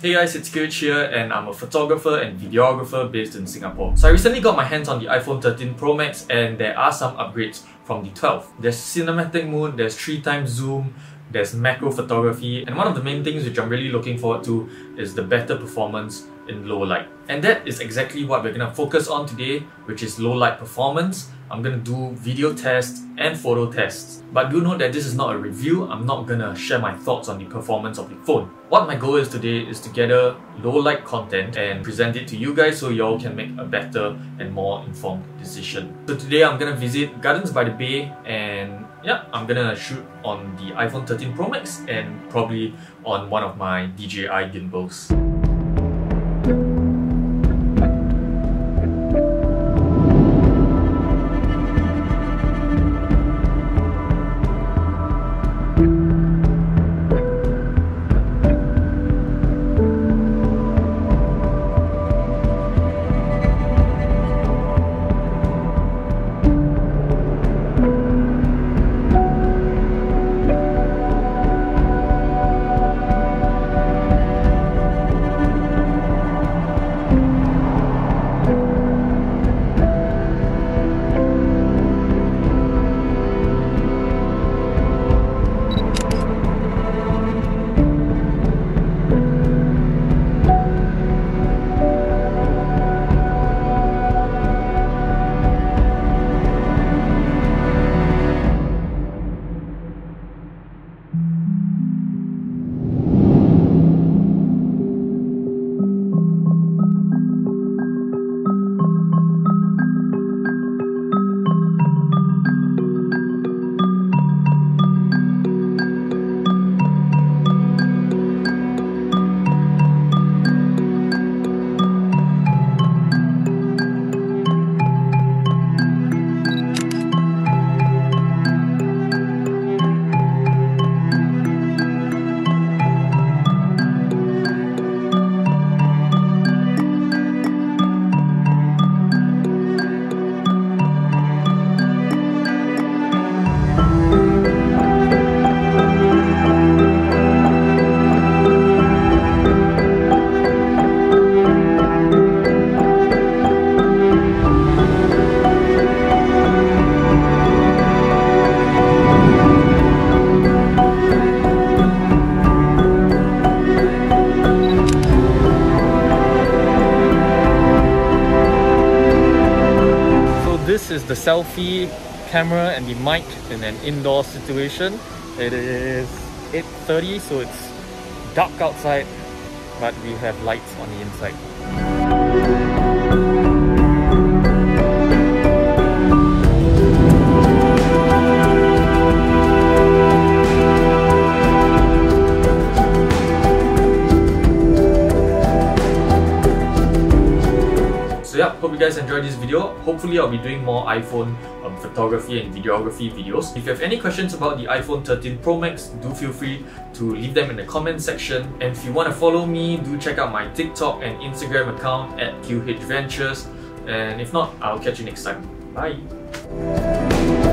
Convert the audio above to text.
Hey guys, it's QH here and I'm a photographer and videographer based in Singapore. So I recently got my hands on the iPhone 13 Pro Max and there are some upgrades from the 12. There's cinematic mode, there's 3 times zoom, there's macro photography, and one of the main things which I'm really looking forward to is the better performance in low light. And that is exactly what we're gonna focus on today, which is low light performance. I'm gonna do video tests and photo tests. But do note that this is not a review, I'm not gonna share my thoughts on the performance of the phone. What my goal is today is to gather low light content and present it to you guys so y'all can make a better and more informed decision. So today I'm gonna visit Gardens by the Bay and yeah, I'm gonna shoot on the iPhone 13 Pro Max and probably on one of my DJI gimbals. This is the selfie camera and the mic in an indoor situation. It is 8.30 so it's dark outside but we have lights on the inside. Hope you guys enjoyed this video. Hopefully I'll be doing more iPhone um, photography and videography videos. If you have any questions about the iPhone 13 Pro Max, do feel free to leave them in the comment section. And if you want to follow me, do check out my TikTok and Instagram account at QH Ventures. And if not, I'll catch you next time. Bye!